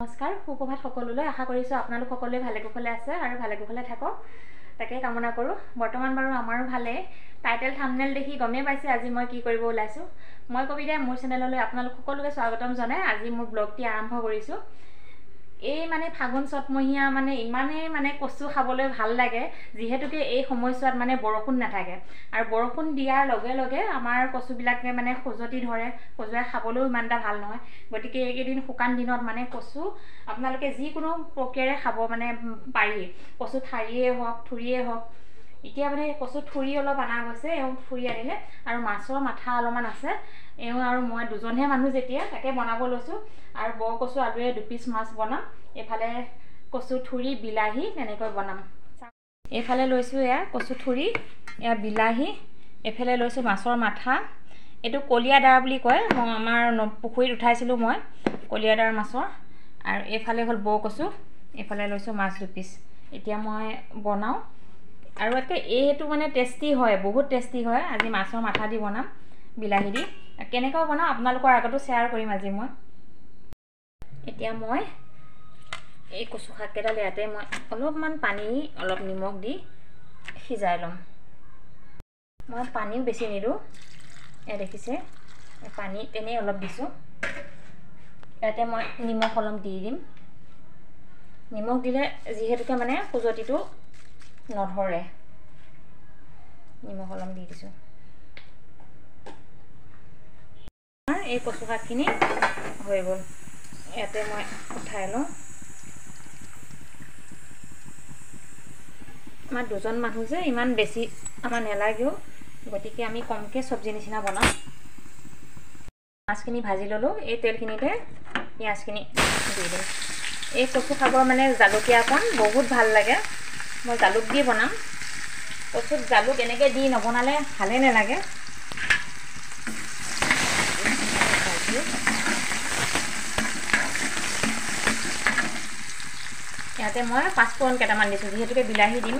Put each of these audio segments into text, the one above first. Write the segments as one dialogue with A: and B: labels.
A: নমস্কাৰ সুপ্ৰভাত সকলোলৈ। আশা কৰিছোঁ আপোনালোক সকলোৱে ভালে কুশলে আছে আৰু ভালে কুশলে থাকক। তাকে কামনা কৰোঁ। বৰ্তমান বাৰু আমাৰো ভালেই। টাইটেল থামনেল দেখি গমেই পাইছে আজি মই কি কৰিব ওলাইছোঁ। মই কবিতাই মোৰ চেনেললৈ আপোনালোক সকলোকে স্বাগতম জনাই। আজি মোৰ ব্লগটি আৰম্ভ কৰিছোঁ। এই মানে ফাগুন চ'তমহীয়া মানে ইমানেই মানে কচু খাবলৈ ভাল লাগে যিহেতুকে এই সময়ছোৱাত মানে বৰষুণ নাথাকে। আৰু বৰষুণ দিয়াৰ লগে লগে আমাৰ কচুবিলাকে মানে খজুৱতি ধৰে খজুৱাই খাবলৈও ইমান এটা ভাল নহয়। গতিকে এইকেইদিন শুকান দিনত মানে কচু আপোনালোকে যিকোনো প্ৰক্ৰিয়াৰে খাব মানে পাৰি। কচু ঠাৰিয়েই হওক থুৰিয়েই হওক। এতিয়া মানে কচু থুৰি অলপ অনা গৈছে এওঁ থুৰি আনিলে আৰু মাছৰ মাথা অলপমান আছে। এওঁ আৰু মই দুজনহে মানুহ যেতিয়া তাকে বনাব লৈছোঁ। আৰু বৰ কচু আলুৰে দুপিচ মাছ বনাম। এইফালে কচু থুৰি বিলাহী তেনেকৈ বনাম। এইফালে লৈছোঁ এয়া কচু থুৰি এয়া বিলাহী। এইফালে লৈছোঁ মাছৰ মাথা। এইটো কলীয়াদাৰ বুলি কয়। মই আমাৰ পুখুৰীত উঠাইছিলোঁ মই কলীয়াদাৰ মাছৰ। আৰু এইফালে হ'ল বৌ কচু। এইফালে লৈছোঁ মাছ দুপিচ এতিয়া মই বনাওঁ। আৰু একে এইটো মানে টেষ্টি হয় বহুত টেষ্টি হয়। আজি মাছৰ মাথা দি বনাম বিলাহী দি। কেনেকৈ বনাওঁ আপোনালোকৰ আগতো শ্বেয়াৰ কৰিম আজি মই। এতিয়া মই এই কচু শাককেইডাল ইয়াতে মই অলপমান পানী অলপ নিমখ দি সিজাই ল'ম। মই পানীও বেছি নিদিওঁ। এয়া দেখিছে পানী তেনেই অলপ দিছোঁ। ইয়াতে মই নিমখ অলপ দি দিম। নিমখ দিলে যিহেতুকে মানে খুজতিটো নধৰে। নিমখ অলপ দি দিছোঁ। এই কচু শাকখিনি হৈ গ'ল। ইয়াতে মই উঠাই লওঁ। আমাৰ দুজন মানুহ যে ইমান বেছি আমাৰ নেলাগেও গতিকে আমি কমকৈ চব্জি নিচিনা বনাওঁ মাছখিনি ভাজি ল'লোঁ এই তেলখিনিতে পিঁয়াজখিনি দি দিম। এই কচু শাকৰ মানে জালুকীয়াকণ বহুত ভাল লাগে। মই জালুক দি বনাম। কচুত জালুক এনেকৈ দি নবনালে ভালেই নালাগে। ইয়াতে মই পাঁচফোৰণ কেইটামান দিছোঁ যিহেতুকে বিলাহী দিম।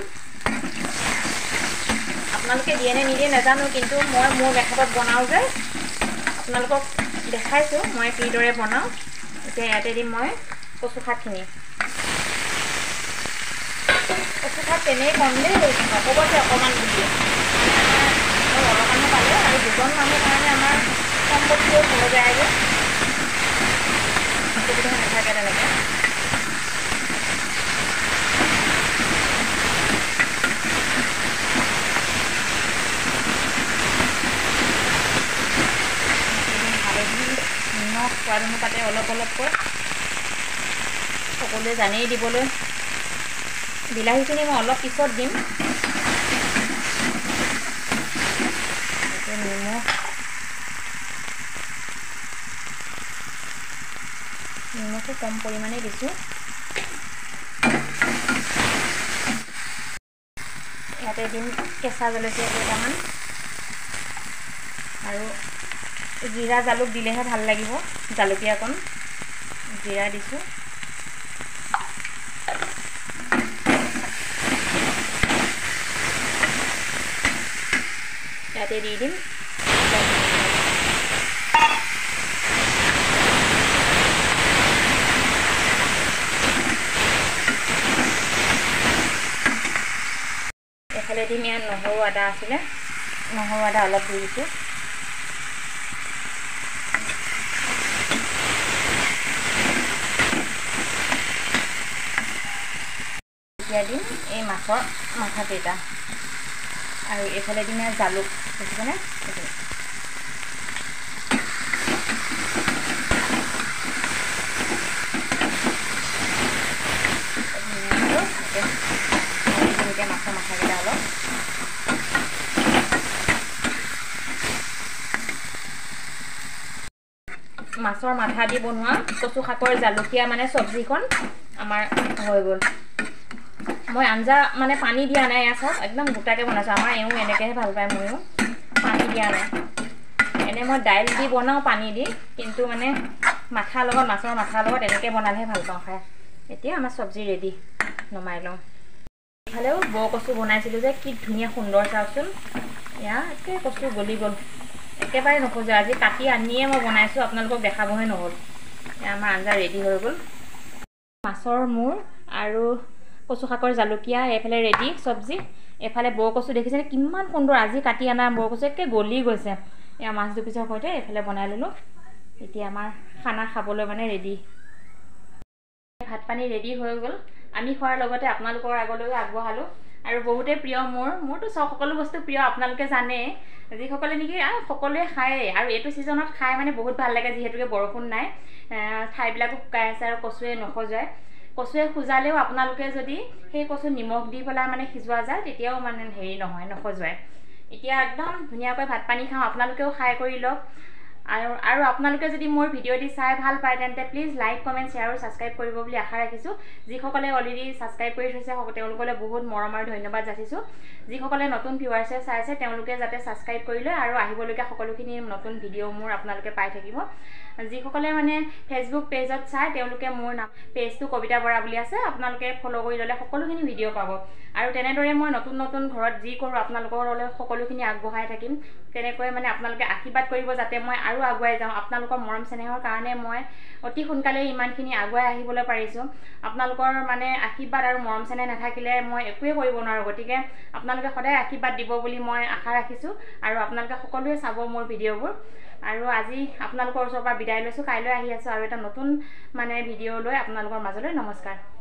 A: আপোনালোকে দিয়ে নে নিদিয়ে নাজানো কিন্তু মই মোৰ মেথডত বনাওঁ যে। আপোনালোকক দেখাইছোঁ মই কিদৰে বনাওঁ। এতিয়া ইয়াতে দিম মই কচু শাকখিনি। শাক তেনেই কম দেই নক'ব যে অকণমান বুলি মই অলপমানো পালে আৰু দুজন মানুহ কাৰণে আমাৰ কম বস্তুও হৈ যায় যে অসুবিধা নাথাকে তেনেকৈ সোৱাদ অনুপাতে অলপ অলপকৈ সকলোৱে জানেই দিবলৈ বিলাহীখিনি মই অলপ পিছত দিম। নিমখ। নিমখো কম পৰিমাণে দিছোঁ। ইয়াতে দিম কেঁচা জলকীয়া কেইটামান। আৰু জিৰা জালুক দিলেহে ভাল লাগিব জালুকীয়াকণ জিৰা দিছোঁ। দি দিম এফালে দিম ইয়াত নহৰু আদা আছিলে নহৰু আদা অলপ দিছোঁ এতিয়া দিম এই মাছৰ মাথাকেইটা আৰু এইফালে দিম জালুক অলপ। মাছৰ মাথা দি বনোৱা কচু শাকৰ জালুকীয়া মানে চব্জিখন আমাৰ হৈ গ'ল। মই আঞ্জা মানে পানী দিয়া নাই এয়া চাওক একদম গোটাকৈ বনাইছোঁ। আমাৰ এওঁ এনেকৈহে ভাল পায় ময়ো। পানী দিয়া নাই। এনেই মই দাইল দি বনাওঁ পানী দি কিন্তু মানে মাথাৰ লগত মাছৰ মাথাৰ লগত এনেকৈ বনালেহে ভাল পাওঁ খাই। এতিয়া আমাৰ চব্জি ৰেডি নমাই লওঁ। ইফালেও বৰ কচু বনাইছিলোঁ যে কি ধুনীয়া সুন্দৰ চাওকচোন। এয়া একে কচু গলি গ'ল। একেবাৰে নোখোজে। আজি কাটি আনিয়ে মই বনাইছোঁ আপোনালোকক দেখাবহে নহ'ল। আমাৰ আঞ্জা ৰেডি হৈ গ'ল। মাছৰ মূৰ আৰু কচু শাকৰ জালুকীয়া এইফালে ৰেডি চব্জি এফালে বৰ কচু দেখিছেনে কিমান সুন্দৰ আজি কাটি অনা বৰ কচু একে গলি গৈছে। এয়া মাছ দুপিছৰ সৈতে এইফালে বনাই ল'লোঁ। এতিয়া আমাৰ খানা খাবলৈ মানে ৰেডি ভাত পানী ৰেডি হৈ গ'ল। আমি খোৱাৰ লগতে আপোনালোকৰ আগলৈও আগবঢ়ালোঁ। আৰু বহুতেই প্ৰিয় মোৰ মোৰতো চব সকলো বস্তু প্ৰিয় আপোনালোকে জানে যিসকলে নেকি সকলোৱে খায়েই। আৰু এইটো ছিজনত খাই মানে বহুত ভাল লাগে যিহেতুকে বৰষুণ নাই। ঠাইবিলাকো শুকাই আছে আৰু কচুৱে নখজুৱাই কচুৱে সিজালেও আপোনালোকে যদি সেই কচু নিমখ দি পেলাই মানে সিজোৱা যায় তেতিয়াও মানে হেৰি নহয় নখজুৱাই এতিয়া একদম ধুনীয়াকৈ ভাত পানী খাওঁ আপোনালোকেও খাই কৰি লওক। আৰু আৰু আপোনালোকে যদি মোৰ ভিডিঅ'টি চাই ভাল পায় তেন্তে প্লিজ লাইক কমেণ্ট শ্বেয়াৰ আৰু ছাবস্ক্ৰাইব কৰিব বুলি আশা ৰাখিছোঁ। যিসকলে অলৰেডি ছাবস্ক্ৰাইব কৰি থৈছে তেওঁলোকলৈ বহুত মৰম আৰু ধন্যবাদ যাচিছোঁ। যিসকলে নতুন ভিউৱাৰ্ছে চাইছে তেওঁলোকে যাতে ছাবস্ক্ৰাইব কৰি লয় আৰু আহিবলগীয়া সকলোখিনি নতুন ভিডিঅ' মোৰ আপোনালোকে পাই থাকিব। যিসকলে মানে ফেচবুক পেজত চাই তেওঁলোকে মোৰ নাম পেজটো কবিতা বৰা বুলি আছে আপোনালোকে ফ'ল' কৰি ল'লে সকলোখিনি ভিডিঅ' পাব। আৰু তেনেদৰে মই নতুন নতুন ঘৰত যি কৰোঁ আপোনালোকলৈ সকলোখিনি আগবঢ়াই থাকিম। তেনেকৈ মানে আপোনালোকে আশীৰ্বাদ কৰিব যাতে মই আৰু আগুৱাই যাওঁ। আপোনালোকৰ মৰম চেনেহৰ কাৰণে মই অতি সোনকালে ইমানখিনি আগুৱাই আহিবলৈ পাৰিছোঁ। আপোনালোকৰ মানে আশীৰ্বাদ আৰু মৰম চেনেহ নাথাকিলে মই একোৱেই কৰিব নোৱাৰোঁ। গতিকে আপোনালোকে সদায় আশীৰ্বাদ দিব বুলি মই আশা ৰাখিছোঁ আৰু আপোনালোকে সকলোৱে চাব মোৰ ভিডিঅ'বোৰ। আৰু আজি আপোনালোকৰ ওচৰৰ পৰা বিদায় লৈছোঁ। কাইলৈ আহি আছোঁ আৰু এটা নতুন মানে ভিডিঅ' লৈ আপোনালোকৰ মাজলৈ। নমস্কাৰ।